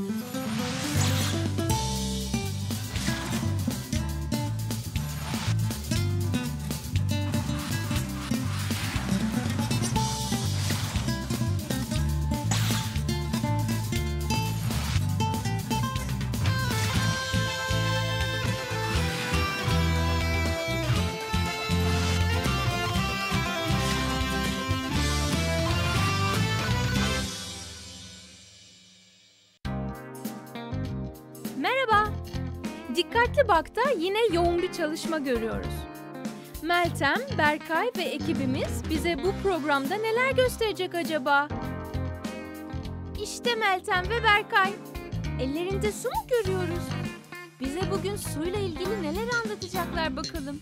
Mm-hmm. Merhaba. Dikkatli Bak'ta yine yoğun bir çalışma görüyoruz. Meltem, Berkay ve ekibimiz bize bu programda neler gösterecek acaba? İşte Meltem ve Berkay. Ellerinde su mu görüyoruz? Bize bugün suyla ilgili neler anlatacaklar bakalım.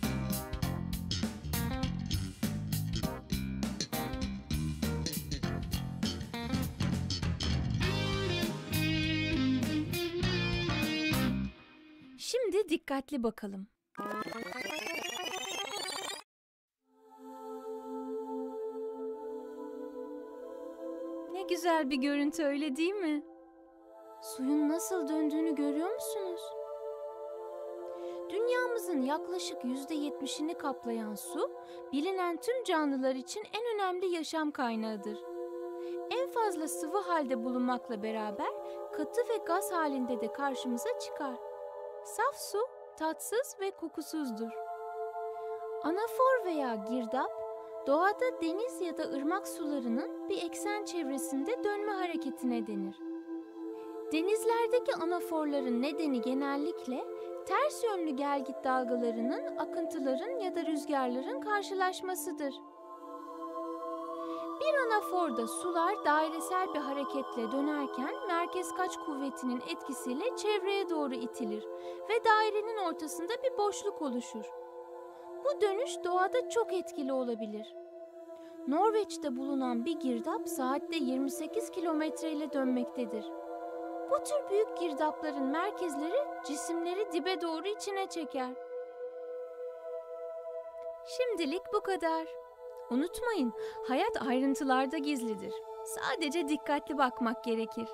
Şimdi dikkatli bakalım. Ne güzel bir görüntü öyle değil mi? Suyun nasıl döndüğünü görüyor musunuz? Dünyamızın yaklaşık yüzde yetmişini kaplayan su, bilinen tüm canlılar için en önemli yaşam kaynağıdır. En fazla sıvı halde bulunmakla beraber katı ve gaz halinde de karşımıza çıkar. Saf su tatsız ve kokusuzdur. Anafor veya girdap, doğada deniz ya da ırmak sularının bir eksen çevresinde dönme hareketine denir. Denizlerdeki anaforların nedeni genellikle ters yönlü gelgit dalgalarının akıntıların ya da rüzgarların karşılaşmasıdır. Bir anaforda sular dairesel bir hareketle dönerken merkez kaç kuvvetinin etkisiyle çevreye doğru itilir ve dairenin ortasında bir boşluk oluşur. Bu dönüş doğada çok etkili olabilir. Norveç'te bulunan bir girdap saatte 28 kilometre ile dönmektedir. Bu tür büyük girdapların merkezleri cisimleri dibe doğru içine çeker. Şimdilik bu kadar. Unutmayın, hayat ayrıntılarda gizlidir. Sadece dikkatli bakmak gerekir.